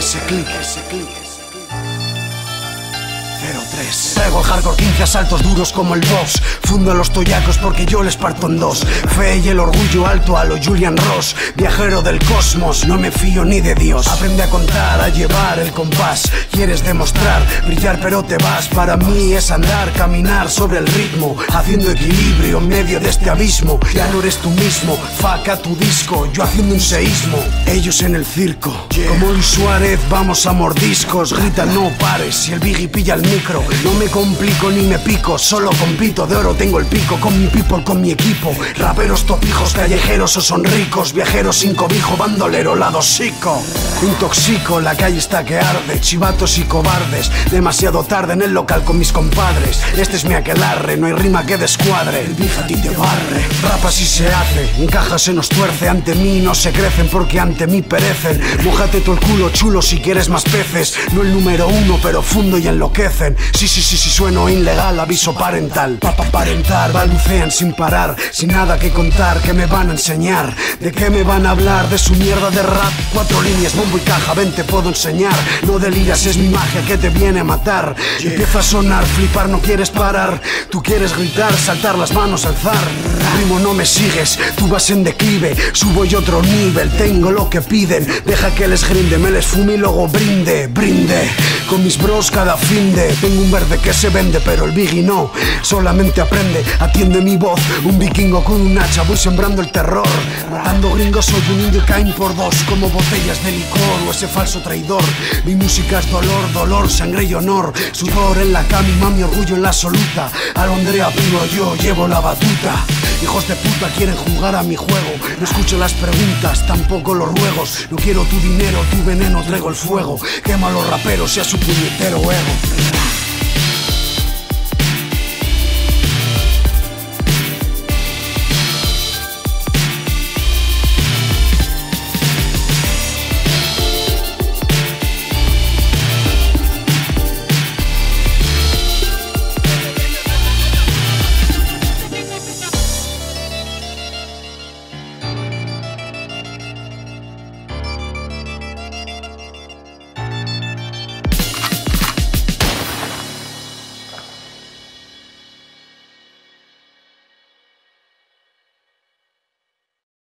ese clic, ese clic. 03 Traigo hardcore 15 asaltos duros como el boss. Fundo a los toyacos porque yo les parto en dos. Fe y el orgullo alto a lo Julian Ross. Viajero del cosmos, no me fío ni de Dios. Aprende a contar, a llevar el compás. Quieres demostrar, brillar pero te vas. Para mí es andar, caminar sobre el ritmo Haciendo equilibrio en medio de este abismo. Ya no eres tú mismo, faca tu disco Yo haciendo un seísmo, ellos en el circo Como Luis Suárez vamos a mordiscos. Grita no pares, si el Biggie pilla el micro No me complico ni me pico, solo compito De oro tengo el pico. Con mi people, con mi equipo Raperos topijos, callejeros o son ricos. Viajeros sin cobijo, bandolero, lado psico. Intoxico, la calle está que arde Chivatos y cobardes, demasiado tarde en el local con mis compadres. Este es mi aquelarre, no hay rima que descuadre. El Big a ti te barre, rapa si se hace Encaja se nos tuerce, ante mí no se crecen Porque ante mí perecen. Mójate tú el culo chulo si quieres más peces. No el número uno, pero fundo y enloquecen. Sí, sí, sí, sí, sueno ilegal, aviso parental. Papa parental, balucean sin parar Sin nada que contar, que me van a enseñar. ¿De qué me van a hablar? De su mierda de rap. Cuatro líneas, bombo y caja, ven te puedo enseñar. No deliras, es mi magia que te viene a matar. Empieza a sonar, flipar, no quieres parar. Tú quieres gritar, saltar las manos, alzar. Primo, no me sigues, tú vas en declive. Subo y otro nivel, tengo lo que piden. Deja que les grinde, me les fume y luego brinde, brinde. Con mis bros cada fin de Tengo un verde que se vende, pero el Biggie no. Solamente aprende, atiende mi voz. Un vikingo con un hacha, voy sembrando el terror. Matando gringos, soy un indio caen por dos Como botellas de licor o ese falso traidor. Mi música es dolor, dolor, sangre y honor. Sudor en la cama y mami, orgullo en la absoluta Alondrea puro, yo llevo la batuta. Hijos de puta quieren jugar a mi juego. No escucho las preguntas, tampoco los ruegos. No quiero tu dinero, tu veneno, traigo el fuego. Quema a los raperos y a su puñetero ego